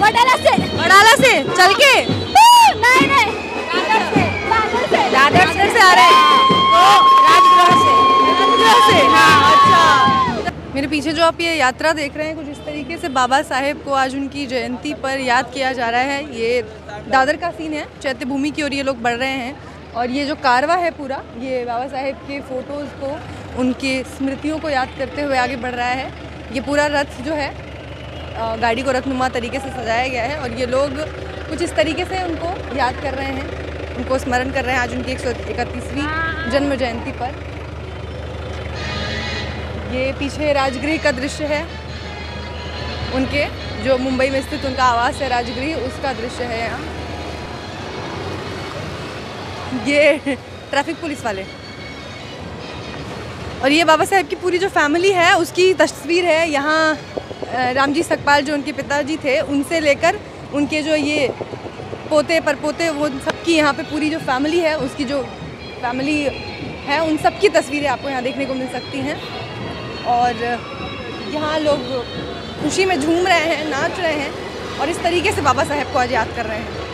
वडाला से। वडाला से? चल के। नहीं नहीं। दादर से। दादर से। दादर से से आ रहे हैं। तो राजगृह से। राजगृह से? हाँ अच्छा। मेरे पीछे जो आप ये यात्रा देख रहे हैं कुछ इस तरीके से बाबा साहेब को आज उनकी जयंती पर याद किया जा रहा है। ये दादर का सीन है चैत्य भूमि की ओर ये लोग बढ़ रहे हैं। और ये जो कारवा है पूरा ये बाबा साहेब के फ़ोटोज़ को उनकी स्मृतियों को याद करते हुए आगे बढ़ रहा है। ये पूरा रथ जो है गाड़ी को रथनुमा तरीके से सजाया गया है और ये लोग कुछ इस तरीके से उनको याद कर रहे हैं। उनको स्मरण कर रहे हैं आज उनकी एक जन्म जयंती पर। ये पीछे राजगृह का दृश्य है। उनके, जो मुंबई में स्थित उनका आवास है राजगृह, उसका दृश्य है यहाँ। ये ट्रैफ़िक पुलिस वाले। और ये बाबा साहेब की पूरी जो फैमिली है, उसकी तस्वीर है। यहाँ रामजी सकपाल जो उनके पिताजी थे, उनसे लेकर उनके जो ये पोते, परपोते, वो सबकी यहाँ पे पूरी जो फैमिली है, उसकी जो फैमिली है, उन सब की तस्वीरें आपको यहाँ देखने को मिल सकती हैं। और यहाँ लोग खुशी में झूम रहे हैं, नाच रहे हैं और इस तरीके से बाबा साहेब को आज याद कर रहे हैं।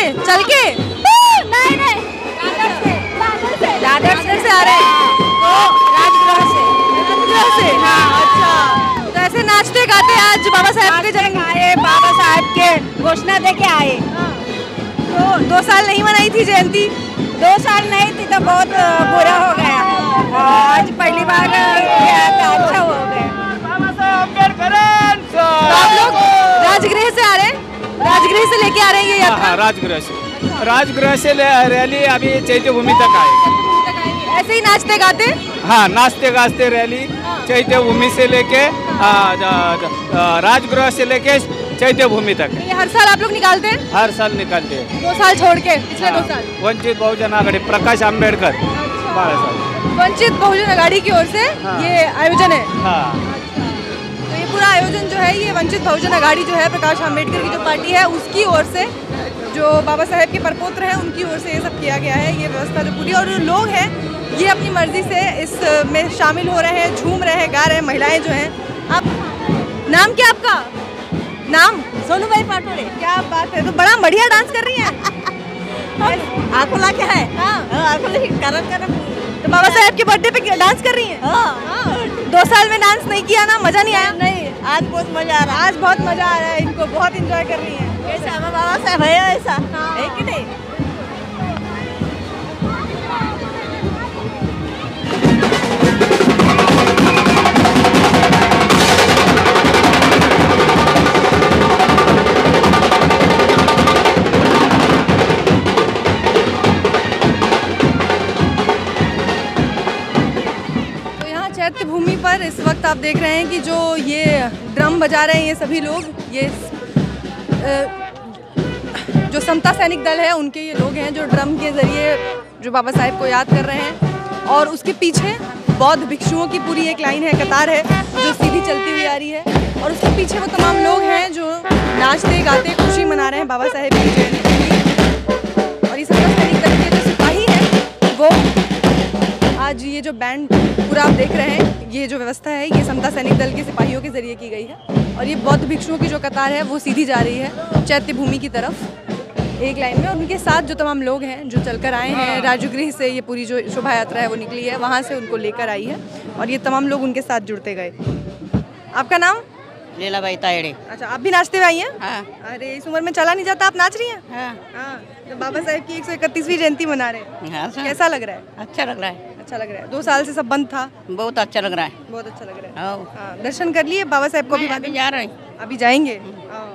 से चल के। नहीं नहीं। दादर से दादर से। दादर से से आ रहे हैं। तो राजगृह से। राजगृह से? हाँ अच्छा। तो ऐसे नाचते गाते आज बाबा साहेब के जन्म आए बाबा साहब के घोषणा दे के आए। तो दो साल नहीं मनाई थी जयंती। दो साल नहीं थी तो बहुत बुरा हो गया। आ रहे हैं हाँ हाँ राजगृह से। राजगृह से रैली अभी चैत्य भूमि तक आए ऐसे ही नाचते गाते? हाँ नाचते गाजते रैली चैत्य भूमि से लेके हाँ, राजगृह से लेके चैत्य भूमि तक। ये हर साल आप लोग निकालते हैं? हर साल निकालते हैं। दो साल छोड़ के पिछले दो हाँ, साल। वंचित बहुजन आघाड़ी प्रकाश आंबेडकर बारह साल। वंचित बहुजन अघाड़ी की ओर से हाँ। ये आयोजन है? हाँ। पूरा आयोजन जो है ये वंचित बहुजन अघाड़ी जो है प्रकाश आंबेडकर की जो पार्टी है उसकी ओर से जो बाबा साहेब के परपोत्र हैं उनकी ओर से ये सब किया गया है ये व्यवस्था जो पूरी। और जो लोग हैं ये अपनी मर्ज़ी से इस में शामिल हो रहे हैं झूम रहे हैं गा रहे हैं महिलाएँ जो हैं। आप नाम क्या आपका? नाम? सोनू भाई पाटोड़े। क्या बात है तो बड़ा बढ़िया डांस कर रही हैं। आकोला क्या है। हाँ करम करम तो बाबा साहेब के बर्थडे पे डांस कर रही हैं? हाँ। दो साल में डांस नहीं किया ना मज़ा नहीं आया? नहीं आज बहुत मज़ा आ रहा है। आज बहुत मज़ा आ रहा है इनको, बहुत इंजॉय कर रही है? कैसा बाबा साहब है ऐसा? है कि नहीं? आप देख रहे हैं कि जो ये ड्रम बजा रहे हैं ये सभी लोग, ये जो समता सैनिक दल है, उनके ये लोग हैं जो ड्रम के ज़रिए जो बाबा साहेब को याद कर रहे हैं और उसके पीछे बौद्ध भिक्षुओं की पूरी एक लाइन है, कतार है, जो सीधी चलती हुई आ रही है और उसके पीछे वो तमाम लोग हैं जो नाचते, गाते, खुशी मना रहे हैं बाबा साहेब की जयंती। और ये समता सैनिक दल के जो सिपाही हैं, वो आज ये जो बैंड पूरा आप देख रहे हैं ये जो व्यवस्था है ये समता सैनिक दल के सिपाहियों के ज़रिए की गई है और ये बौद्ध भिक्षुओं की जो कतार है वो सीधी जा रही है चैत्य भूमि की तरफ़ एक लाइन में। और उनके साथ जो तमाम लोग हैं जो चलकर आए हैं राजगृह से ये पूरी जो शोभा यात्रा है वो निकली है वहाँ से उनको लेकर आई है और ये तमाम लोग उनके साथ जुड़ते गए। आपका नाम? लीलाबाई तायड़े। अच्छा आप भी नाचते हुए आई हैं? हाँ। अरे इस उम्र में चला नहीं जाता आप नाच रही हैं? हाँ। हाँ तो बाबा साहेब की एक सौ इकतीसवीं जयंती मना रहे हैं। हाँ कैसा लग रहा है? अच्छा लग रहा है। अच्छा लग रहा है। दो साल से सब बंद था? बहुत अच्छा लग रहा है। बहुत अच्छा लग रहा है। आओ। हाँ दर्शन कर लिए बाबा साहेब को भी अभी जा रहे हैं। अभी जाएँगे? हाँ।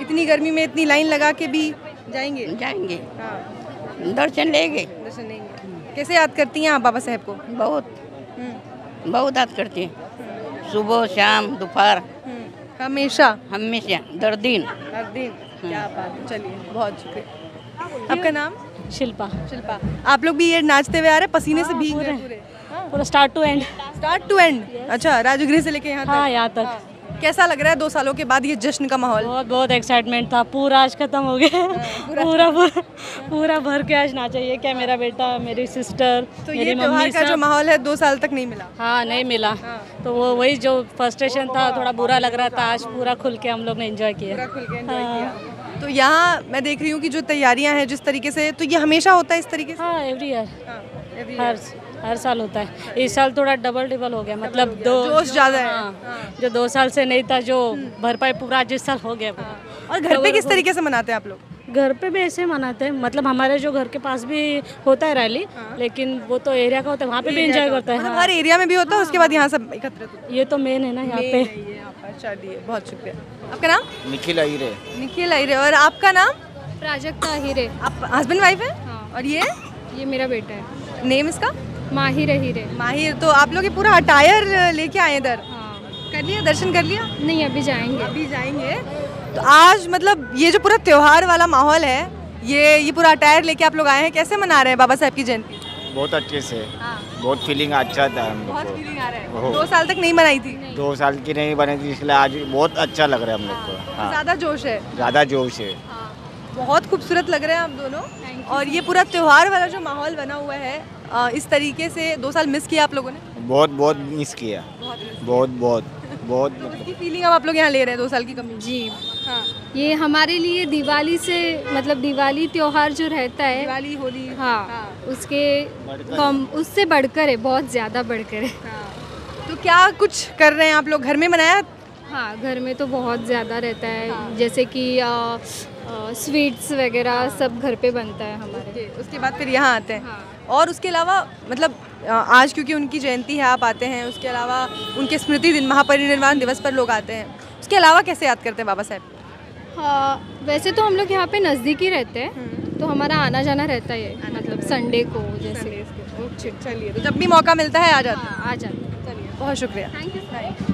इतनी गर्मी में इतनी लाइन लगा के भी जाएँगे? जाएँगे। हाँ। दर्शन लेंगे दर्शन लेंगे। कैसे याद करती हैं आप बाबा साहेब को? बहुत। हम्म, बहुत याद करती हैं। सुबह शाम दोपहर। हम्म, हमेशा? हमेशा। दर दिन। हर दिन। क्या बात चलिए बहुत शुक्रिया। आपका नाम? शिल्पा। शिल्पा। आप लोग भी ये नाचते हुए आ रहे हैं? पसीने से भीग गए पूरे। पूरा start to end start to end अच्छा राजगृह से लेके यहाँ हाँ यहाँ तक। हाँ। कैसा लग रहा है दो सालों के बाद ये जश्न का माहौल? बहुत बहुत एक्साइटमेंट था। पूरा आज खत्म हो गया। पूरा। पूरा पूरा भर के आज ना चाहिए क्या मेरा बेटा मेरी सिस्टर तो ये त्योहार मम्मी का जो माहौल है दो साल तक नहीं मिला? हाँ नहीं मिला। तो वो वही जो फ्रस्ट्रेशन था थोड़ा बुरा लग रहा था। आज पूरा खुल के हम लोग ने एंजॉय किया। तो यहाँ मैं देख रही हूँ कि जो तैयारियाँ हैं जिस तरीके से तो ये हमेशा होता है इस तरीके से? हाँ एवरी ईयर हाँ, हर हर साल होता है। इस साल थोड़ा डबल डबल हो गया मतलब दो जोश ज़्यादा है। हाँ, जो दो साल से नहीं था जो भरपाई पूरा जिस साल हो गया पूरा। और घर पे किस तरीके से मनाते हैं आप लोग? घर पे भी ऐसे मनाते हैं। मतलब हमारे जो घर के पास भी होता है रैली हाँ। लेकिन वो तो एरिया का होता है वहाँ पे भी एंजॉय करता है। हाँ। हर एरिया में भी होता है उसके बाद यहाँ सब एकत्रित ये तो मेन है ना यहाँ पे। यहाँ चलिए बहुत शुक्रिया। आपका नाम? निखिल अहिरे। निखिल अहिरे और आपका नाम? प्राजक्ता हीरे आप हस्बैंड वाइफ है? हाँ। और ये? ये मेरा बेटा है। नेम इसका? माहिर हीरे माहिर तो आप लोग ये पूरा अटायर लेके आए इधर? हाँ। कर लिया दर्शन कर लिया? नहीं अभी जाएँगे। अभी जाएँगे। तो आज मतलब ये जो पूरा त्योहार वाला माहौल है ये ये पूरा अटायर लेके आप लोग आए हैं कैसे मना रहे हैं बाबा साहब की जयंती? बहुत अच्छे से। बहुत फीलिंग अच्छा था हम लोग बहुत फीलिंग आ रहा है। दो साल तक नहीं बनाई थी? दो साल की नहीं बनी थी इसलिए आज बहुत अच्छा लग रहा है हम लोग को। हाँ ज़्यादा जोश है। ज़्यादा जोश है। बहुत खूबसूरत लग रहे हैं आप दोनों। और ये पूरा त्योहार वाला जो माहौल बना हुआ है इस तरीके से दो साल मिस किया आप लोगों ने? बहुत बहुत मिस किया। बहुत बहुत बहुत उसकी फीलिंग अब आप लोग यहाँ ले रहे हैं दो साल की कमी। जी। हाँ। ये हमारे लिए दिवाली से मतलब दिवाली त्योहार जो रहता है दिवाली होली। हाँ, हाँ। उसके कम उससे बढ़कर है बहुत ज़्यादा बढ़कर है। तो क्या कुछ कर रहे हैं आप लोग? घर में मनाया हाँ घर में तो बहुत ज़्यादा रहता है। हाँ। जैसे कि स्वीट्स वगैरह सब घर पे बनता है हमारे। उसके बाद फिर यहाँ आते हैं। हाँ। और उसके अलावा मतलब आज क्योंकि उनकी जयंती है आप आते हैं उसके अलावा उनके स्मृति दिन महापरिनिर्वाण दिवस पर लोग आते हैं। उसके अलावा कैसे याद करते हैं बाबा साहब? हाँ वैसे तो हम लोग यहाँ पे नज़दीक ही रहते हैं। तो हमारा आना जाना रहता है मतलब संडे को जैसे। चलिए तो जब भी मौका मिलता है आ जाते हैं। आ जाते हैं। चलिए बहुत शुक्रिया। Thank you